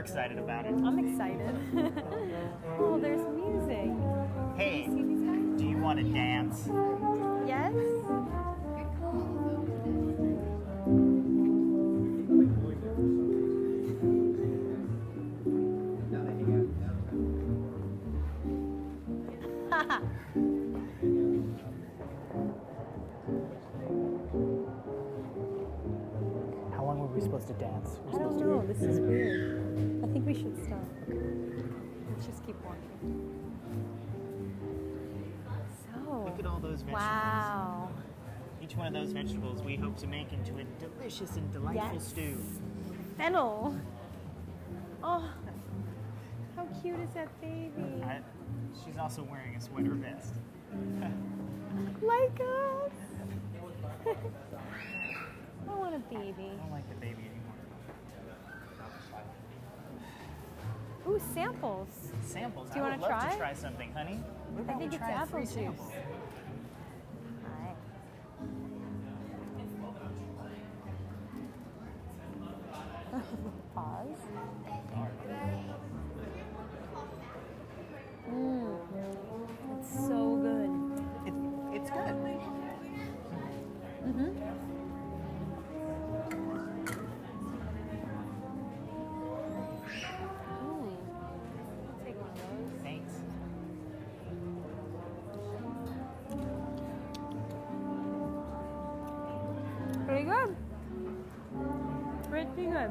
excited about it. I'm excited. oh, there's music. Hey, guys? do you want to dance? Yes. How long were we supposed to dance? We're I don't know. This is weird. We should stop. Let's just keep walking. So. Look at all those vegetables. Wow. Each one of those vegetables we hope to make into a delicious and delightful Yes. stew. Fennel. Oh, how cute is that baby? I, she's also wearing a sweater vest. Like us. I want a baby. I don't like the baby anymore. Ooh, samples. Samples. Do you would love try? to try something, honey. What I think we it's try apple juice. sample? Pause. Pretty good. Pretty good.